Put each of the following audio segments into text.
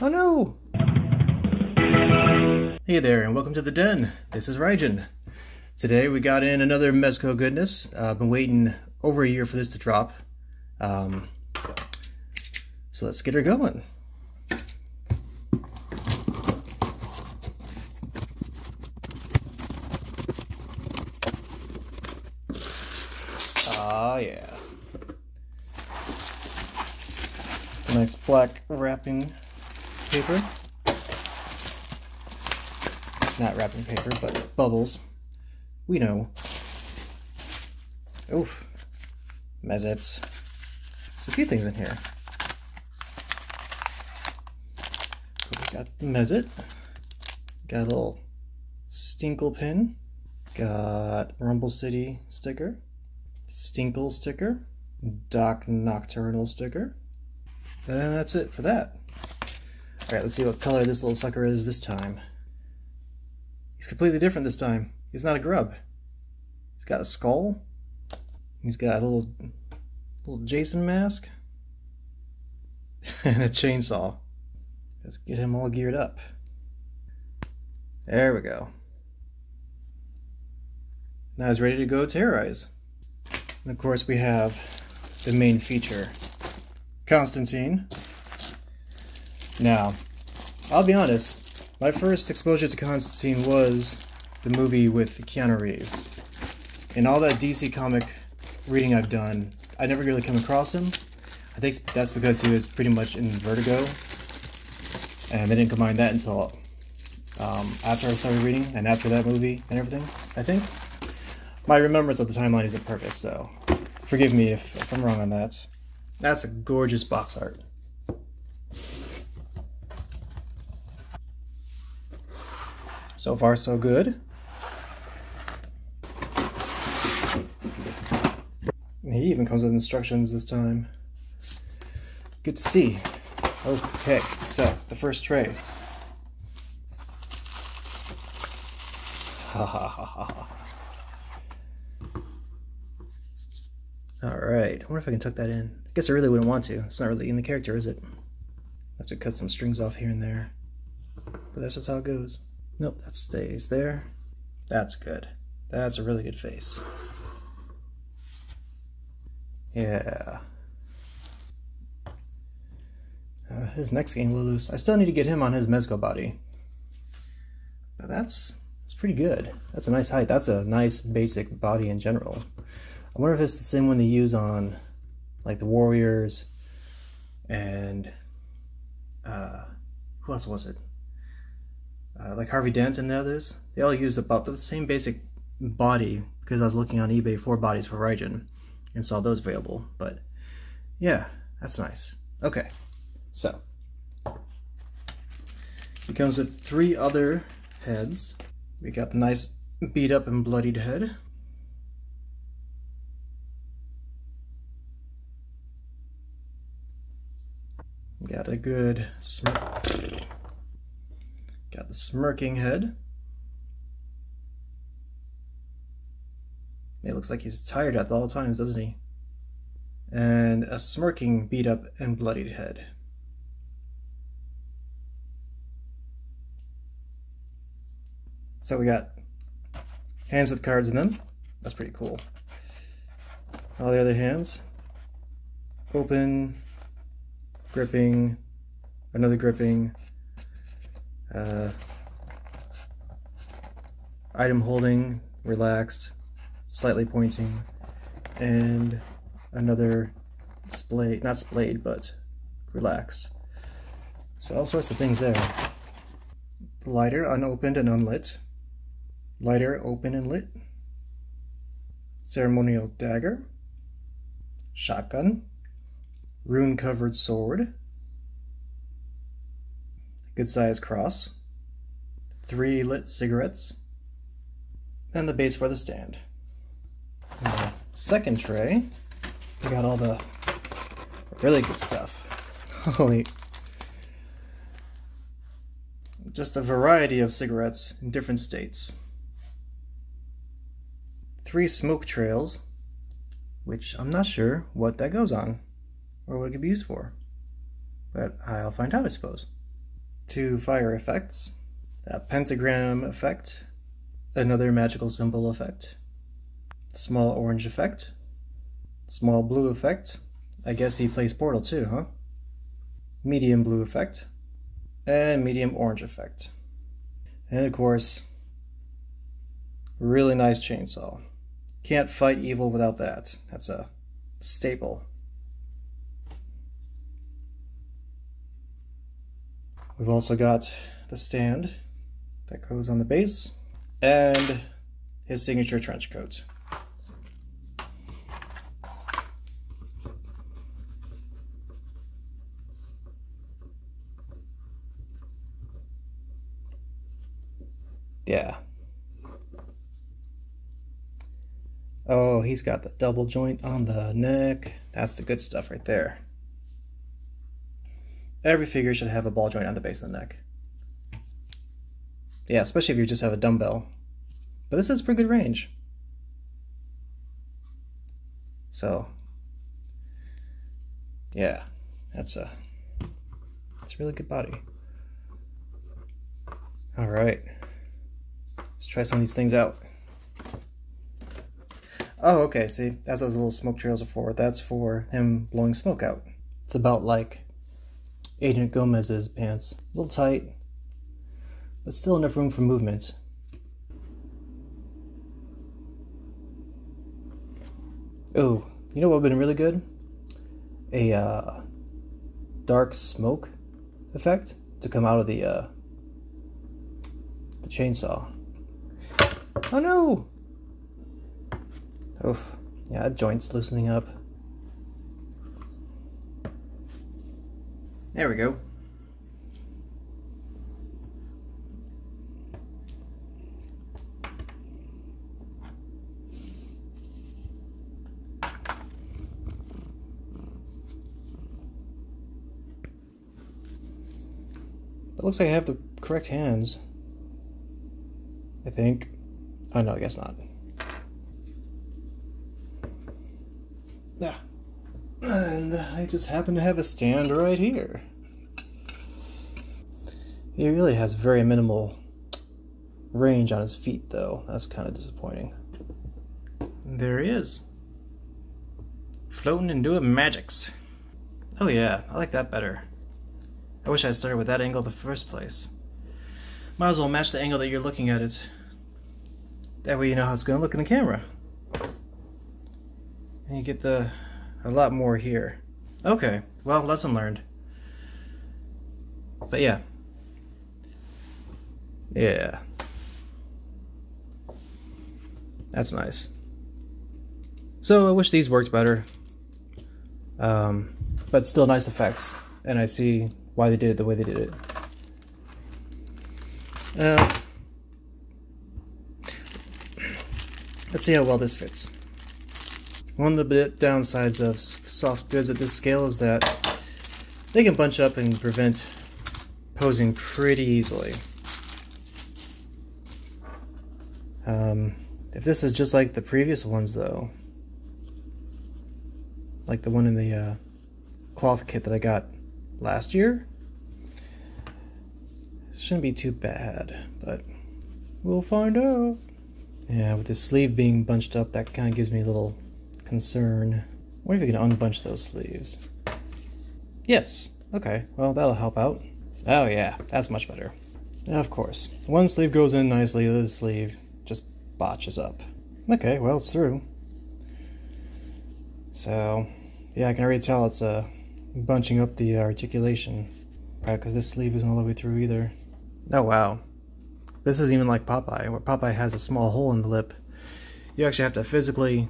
Oh no! Hey there, and welcome to the den. This is Rydgen. Today we got in another Mezco goodness. I've been waiting over a year for this to drop. Um, so let's get her going. Ah, yeah. Nice black wrapping paper. Not wrapping paper, but bubbles. We know. Oof. Mez-Itz. There's a few things in here. We got the Mez-Itz. Got a little Stinkle pin. Got Rumble Society sticker. Stinkle sticker. Doc Nocturnal sticker. And that's it for that. Alright, let's see what color this little sucker is this time. He's completely different this time. He's not a grub. He's got a skull. He's got a little, little Jason mask. and a chainsaw. Let's get him all geared up. There we go. Now he's ready to go terrorize. And of course we have the main feature, Constantine. Now, I'll be honest, my first exposure to Constantine was the movie with Keanu Reeves. In all that DC comic reading I've done, I never really came across him. I think that's because he was pretty much in Vertigo, and they didn't combine that until um, after I started reading and after that movie and everything, I think. My remembrance of the timeline isn't perfect, so forgive me if, if I'm wrong on that. That's a gorgeous box art. So far, so good. He even comes with instructions this time. Good to see. Okay, so the first tray. Ha ha ha ha ha. Alright, I wonder if I can tuck that in. I guess I really wouldn't want to. It's not really in the character, is it? I have to cut some strings off here and there. But that's just how it goes. Nope, that stays there. That's good. That's a really good face. Yeah. Uh, his next game, little. I still need to get him on his Mezco body. But that's that's pretty good. That's a nice height. That's a nice basic body in general. I wonder if it's the same one they use on like the Warriors and uh, who else was it? Uh, like Harvey Dent and the others. They all use about the same basic body because I was looking on eBay for bodies for Rydgen and saw those available. But yeah, that's nice. Okay, so it comes with three other heads. We got the nice beat up and bloodied head. Got a good. The smirking head. It looks like he's tired at all times, doesn't he? And a smirking, beat up, and bloodied head. So we got hands with cards in them. That's pretty cool. All the other hands. Open, gripping, another gripping, uh, item holding, relaxed, slightly pointing, and another splayed, not splayed, but relaxed. So all sorts of things there. Lighter, unopened and unlit. Lighter, open and lit. Ceremonial dagger. Shotgun rune covered sword, good size cross, three lit cigarettes, and the base for the stand. The second tray, we got all the really good stuff. Holy. Just a variety of cigarettes in different states. Three smoke trails, which I'm not sure what that goes on or what it could be used for. But I'll find out, I suppose. Two fire effects, a pentagram effect, another magical symbol effect, small orange effect, small blue effect. I guess he plays Portal too, huh? Medium blue effect, and medium orange effect. And of course, really nice chainsaw. Can't fight evil without that. That's a staple. We've also got the stand that goes on the base and his signature trench coat. Yeah. Oh, he's got the double joint on the neck. That's the good stuff right there. Every figure should have a ball joint on the base of the neck. Yeah, especially if you just have a dumbbell. But this has pretty good range. So, yeah, that's a, that's a really good body. All right, let's try some of these things out. Oh, okay, see, as those little smoke trails are for, that's for him blowing smoke out. It's about like Agent Gomez's pants. A little tight, but still enough room for movement. Oh, you know what would have been really good? A uh, dark smoke effect to come out of the uh, the chainsaw. Oh no! Oof. Yeah, that joint's loosening up. There we go. It looks like I have the correct hands. I think. Oh no, I guess not. Yeah. And I just happen to have a stand right here. He really has very minimal range on his feet, though. That's kind of disappointing. There he is. Floating and doing magics. Oh yeah, I like that better. I wish I had started with that angle in the first place. Might as well match the angle that you're looking at it. That way you know how it's going to look in the camera. And you get the a lot more here. Okay, well, lesson learned. But yeah. Yeah. That's nice. So I wish these worked better. Um, but still nice effects. And I see why they did it the way they did it. Uh, let's see how well this fits. One of the downsides of soft goods at this scale is that they can bunch up and prevent posing pretty easily. Um, if this is just like the previous ones though, like the one in the uh, cloth kit that I got last year, shouldn't be too bad, but we'll find out. Yeah, with the sleeve being bunched up, that kind of gives me a little concern. What if we can unbunch those sleeves? Yes. Okay, well that'll help out. Oh yeah, that's much better. Of course. One sleeve goes in nicely, the other sleeve just botches up. Okay, well it's through. So, yeah, I can already tell it's uh, bunching up the articulation. Right, because this sleeve isn't all the way through either. Oh wow. This is even like Popeye, where Popeye has a small hole in the lip. You actually have to physically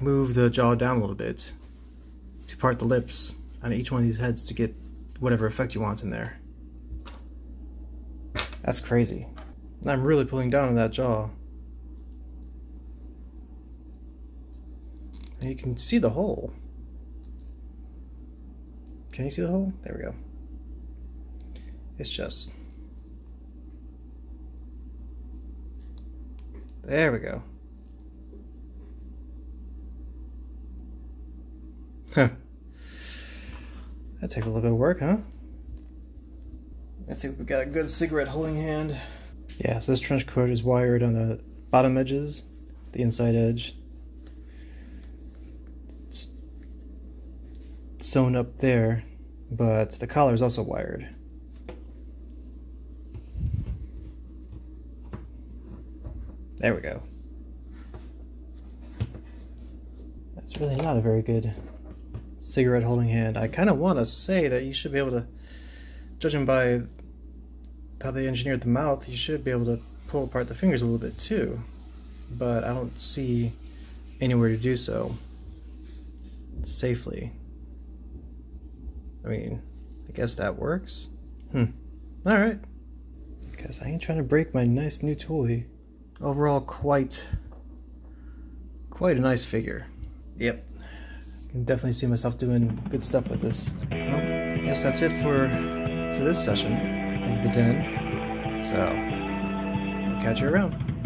move the jaw down a little bit to part the lips on each one of these heads to get whatever effect you want in there. That's crazy. I'm really pulling down on that jaw. And you can see the hole. Can you see the hole? There we go. It's just... There we go. Huh. That takes a little bit of work, huh? Let's see if we've got a good cigarette holding hand. Yeah, so this trench coat is wired on the bottom edges, the inside edge. It's sewn up there, but the collar is also wired. There we go. That's really not a very good cigarette holding hand. I kind of want to say that you should be able to, judging by how they engineered the mouth, you should be able to pull apart the fingers a little bit too. But I don't see anywhere to do so safely. I mean, I guess that works. Hmm. Alright. Because I ain't trying to break my nice new toy. Overall, quite, quite a nice figure. Yep. Can definitely see myself doing good stuff with this. Well, I guess that's it for for this session of the den. So, I'll catch you around.